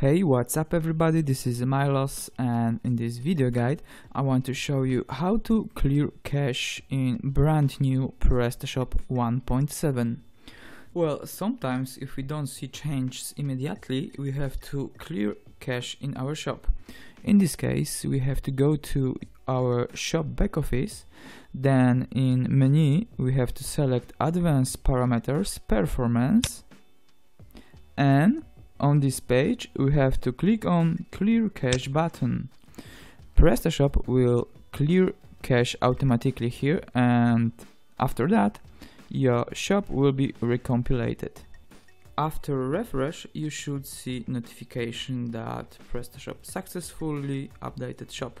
Hey, what's up everybody, this is Milos and in this video guide I want to show you how to clear cache in brand new PrestaShop 1.7. Well, sometimes if we don't see changes immediately, we have to clear cache in our shop. In this case, we have to go to our shop backoffice, then in menu we have to select advanced parameters, performance, and on this page, we have to click on Clear Cache button. PrestaShop will clear cache automatically here and after that, your shop will be recompiled. After refresh, you should see notification that PrestaShop successfully updated shop.